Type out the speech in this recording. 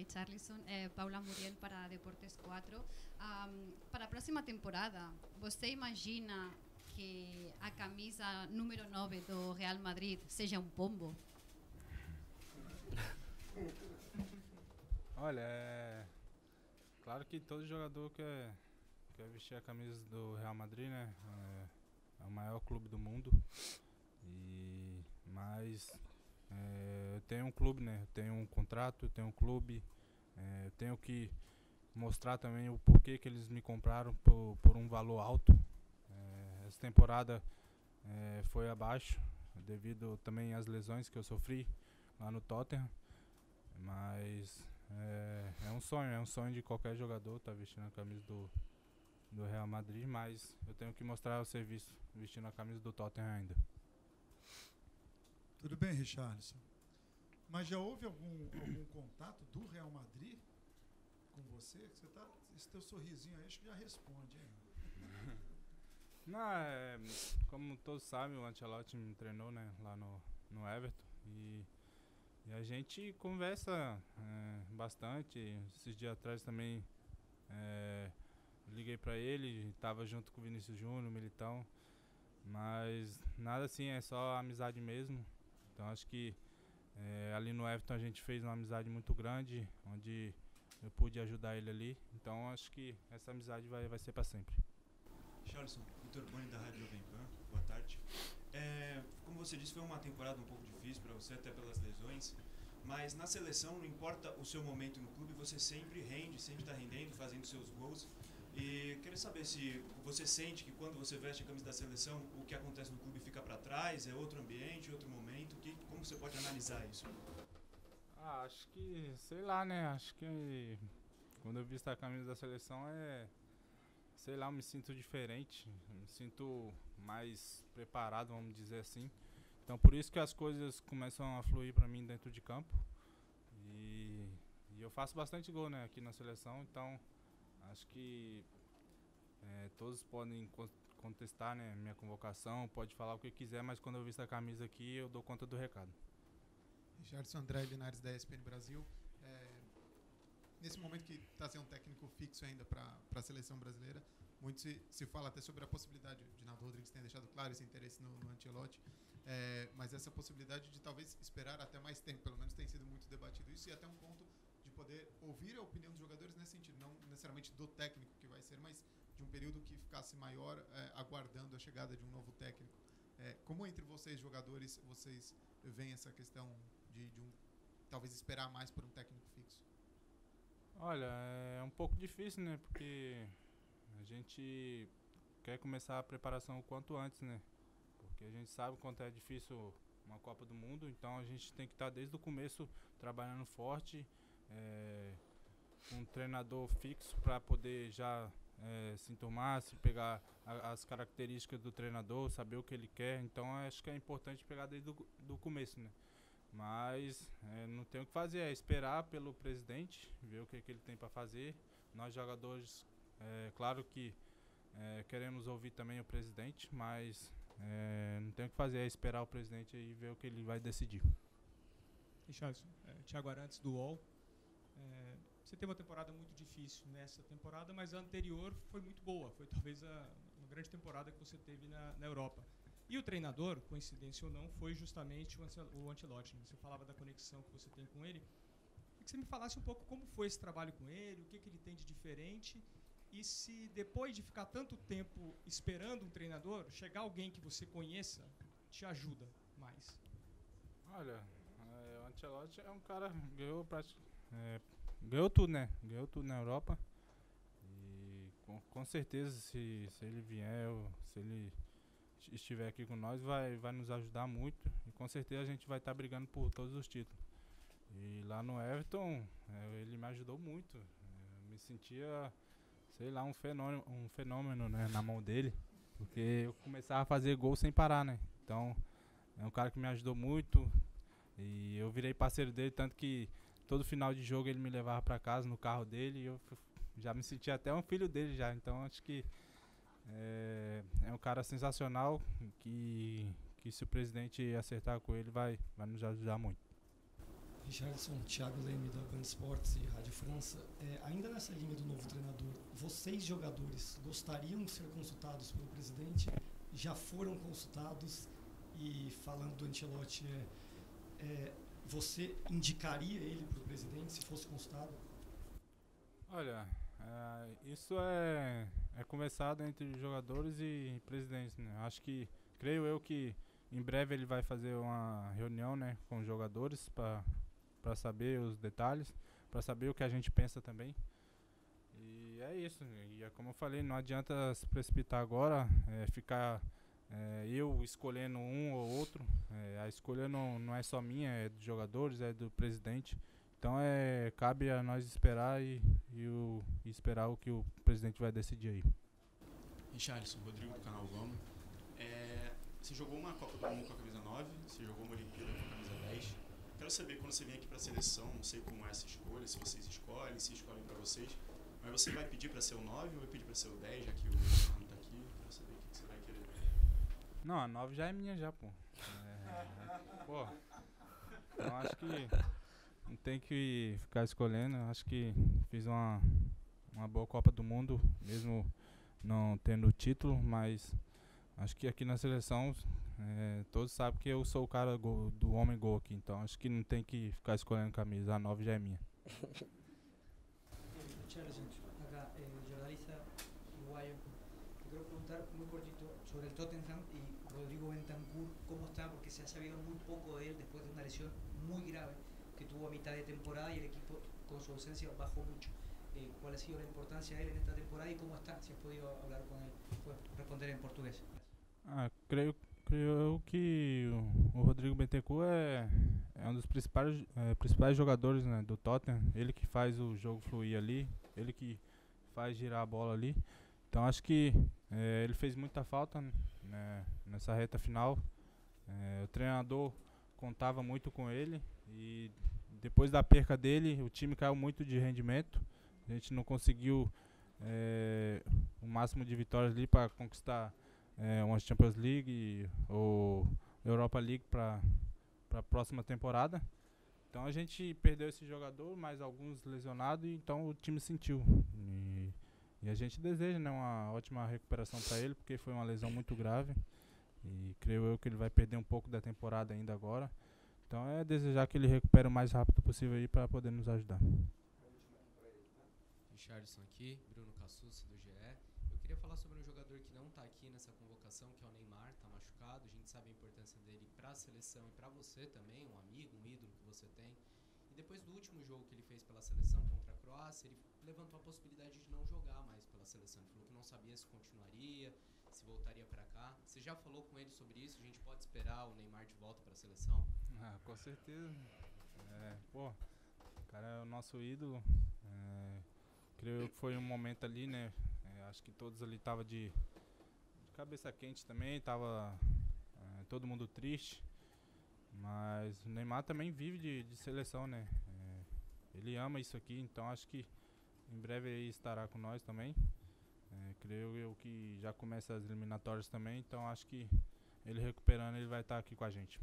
Richarlison. Eh, Paula Muriel para Deportes 4. Um, para a próxima temporada, você imagina que a camisa número 9 do Real Madrid seja um pombo? Olha, é. Claro que todo jogador quer, quer vestir a camisa do Real Madrid, né? É, é o maior clube do mundo. E, mas é, eu tenho um clube, né? Eu tenho um contrato, eu tenho um clube. É, eu tenho que mostrar também o porquê que eles me compraram por, por um valor alto. É, essa temporada é, foi abaixo, devido também às lesões que eu sofri lá no Tottenham. Mas é, é um sonho, é um sonho de qualquer jogador estar tá vestindo a camisa do, do Real Madrid, mas eu tenho que mostrar o serviço vestindo a camisa do Tottenham ainda. Tudo bem, Richardson. Mas já houve algum, algum contato do Real Madrid com você? Você tá, esse teu sorrisinho aí acho que já responde, hein? Não, é, como todos sabem, o Ancelotti me treinou né, lá no, no Everton e, e a gente conversa é, bastante. Esses dias atrás também é, liguei para ele, estava junto com o Vinícius Júnior, Militão, mas nada assim, é só amizade mesmo. Então acho que é, ali no Everton a gente fez uma amizade muito grande, onde eu pude ajudar ele ali. Então acho que essa amizade vai, vai ser para sempre. Charleston, Vitor Boni da Rádio Jovem Pan, boa tarde. É, como você disse, foi uma temporada um pouco difícil para você, até pelas lesões. Mas na seleção, não importa o seu momento no clube, você sempre rende, sempre está rendendo, fazendo seus gols. E queria saber se você sente que quando você veste a camisa da seleção, o que acontece no clube fica para trás, é outro ambiente, outro momento. Que, como você pode analisar isso? Ah, acho que, sei lá, né? Acho que quando eu visto a camisa da seleção é. Sei lá, eu me sinto diferente, me sinto mais preparado, vamos dizer assim. Então por isso que as coisas começam a fluir para mim dentro de campo. E, e eu faço bastante gol, né, aqui na seleção, então Acho que é, todos podem contestar né, minha convocação, pode falar o que quiser, mas quando eu visto a camisa aqui, eu dou conta do recado. Richardson André Linares da ESPN Brasil. É, nesse momento que está sendo um técnico fixo ainda para a seleção brasileira, muito se, se fala até sobre a possibilidade, o Dinaldo Rodrigues tem deixado claro esse interesse no, no Ancelotti, é, mas essa possibilidade de talvez esperar até mais tempo, pelo menos tem sido muito debatido isso, e até um ponto poder ouvir a opinião dos jogadores nesse sentido, não necessariamente do técnico que vai ser, mas de um período que ficasse maior é, aguardando a chegada de um novo técnico. É, como entre vocês, jogadores, vocês veem essa questão de, de um talvez esperar mais por um técnico fixo? Olha, é um pouco difícil, né? Porque a gente quer começar a preparação o quanto antes, né? Porque a gente sabe quanto é difícil uma Copa do Mundo, então a gente tem que estar desde o começo trabalhando forte é, um treinador fixo para poder já é, se enturmar, se pegar a, as características do treinador, saber o que ele quer. Então acho que é importante pegar desde o do começo, né? Mas é, não tem o que fazer, é esperar pelo presidente, ver o que, que ele tem para fazer. Nós jogadores, é, claro que é, queremos ouvir também o presidente, mas é, não tem o que fazer, é esperar o presidente e ver o que ele vai decidir. Richardson, é, Thiago Arantes do UOL. É, você teve uma temporada muito difícil nessa temporada, mas a anterior foi muito boa. Foi talvez a, uma grande temporada que você teve na, na Europa. E o treinador, coincidência ou não, foi justamente o Ancelotti. Você falava da conexão que você tem com ele. Queria que você me falasse um pouco como foi esse trabalho com ele, o que, que ele tem de diferente e se depois de ficar tanto tempo esperando um treinador, chegar alguém que você conheça te ajuda mais. Olha, é, o Ancelotti é um cara ganhou praticamente é, ganhou tudo, né? Ganhou tudo na Europa. E com, com certeza, se, se ele vier, se ele estiver aqui com nós, vai, vai nos ajudar muito. E com certeza a gente vai estar tá brigando por todos os títulos. E lá no Everton, é, ele me ajudou muito. Eu me sentia, sei lá, um fenômeno, um fenômeno né, na mão dele. Porque eu começava a fazer gol sem parar, né? Então, é um cara que me ajudou muito. E eu virei parceiro dele, tanto que todo final de jogo ele me levava para casa no carro dele e eu já me sentia até um filho dele já. Então acho que é, é um cara sensacional que, que se o presidente acertar com ele vai, vai nos ajudar muito. Richardson, Thiago Leme da Band Esportes e Rádio França. É, ainda nessa linha do novo treinador, vocês jogadores gostariam de ser consultados pelo presidente? Já foram consultados? E falando do Ancelotti, é, é, você indicaria ele para o presidente se fosse consultado? Olha, é, isso é, é conversado entre jogadores e presidentes. Né? Acho que, creio eu que em breve ele vai fazer uma reunião né, com os jogadores para saber os detalhes, para saber o que a gente pensa também. E é isso. E é como eu falei, não adianta se precipitar agora, é, ficar é, eu escolhendo um ou outro. É, a escolha não, não é só minha, é dos jogadores, é do presidente. Então é cabe a nós esperar e, e, o, e esperar o que o presidente vai decidir aí. Richardson, Rodrigo do canal Vamos. É, você jogou uma Copa do Mundo com a camisa 9, você jogou uma Olimpíada com a camisa 10. Quero saber quando você vem aqui para a seleção, não sei como é essa escolha, se vocês escolhem, se escolhem para vocês, mas você vai pedir para ser o 9 ou vai pedir para ser o 10, já que o Fernando está aqui? Quero saber o que você vai querer. Não, a 9 já é minha já, pô. É, pô. Eu acho que não tem que ficar escolhendo. Acho que fiz uma, uma boa Copa do Mundo, mesmo não tendo título, mas acho que aqui na seleção é, todos sabem que eu sou o cara do homem gol aqui, então acho que não tem que ficar escolhendo camisa, a 9 já é minha. Charles, acá eh, Jordaliza Uruguayo. Te quiero preguntar muy cortito sobre el Tottenham y Rodrigo Bentancur, cómo está, porque se ha sabido muy poco de él después de una lesión muy grave que tuvo a mitad de temporada y el equipo con su ausencia bajó mucho. Eh, ¿Cuál ha sido la importancia de él en esta temporada y cómo está? Si has podido hablar con él, puedes responder en portugués. Ah, creio, creio que o, Rodrigo Bentecu é, é um dos principais, é, principais jogadores né, do Tottenham. Ele que faz o jogo fluir ali, ele que faz girar a bola ali. Então acho que é, ele fez muita falta né, nessa reta final. É, o treinador contava muito com ele e depois da perca dele, o time caiu muito de rendimento. A gente não conseguiu é, o máximo de vitórias ali para conquistar é, uma Champions League ou Europa League para a próxima temporada. Então a gente perdeu esse jogador, mais alguns lesionados, então o time sentiu. E, e a gente deseja né, uma ótima recuperação para ele, porque foi uma lesão muito grave. E creio eu que ele vai perder um pouco da temporada ainda agora. Então é desejar que ele recupere o mais rápido possível aí para poder nos ajudar. Richardson aqui, Bruno Cassus do GE. Eu queria falar sobre um jogador que não está aqui nessa convocação, que é o Neymar, está machucado. A gente sabe a importância dele para a seleção e para você também, um amigo, um ídolo que você tem. E depois do último jogo que ele fez pela seleção contra a Croácia, ele levantou a possibilidade de não jogar mais pela seleção. Ele falou que não sabia se continuaria, se voltaria para cá. Você já falou com ele sobre isso? A gente pode esperar o Neymar de volta para a seleção? Ah, com certeza. É, pô, o cara é o nosso ídolo. É, creio que foi um momento ali, né? É, acho que todos ali estavam de, de, cabeça quente também, tava é, todo mundo triste. Mas o Neymar também vive de, de seleção, né? É, ele ama isso aqui, então acho que em breve ele estará com nós também. É, creio eu que já começa as eliminatórias também, então acho que ele recuperando ele vai estar aqui com a gente.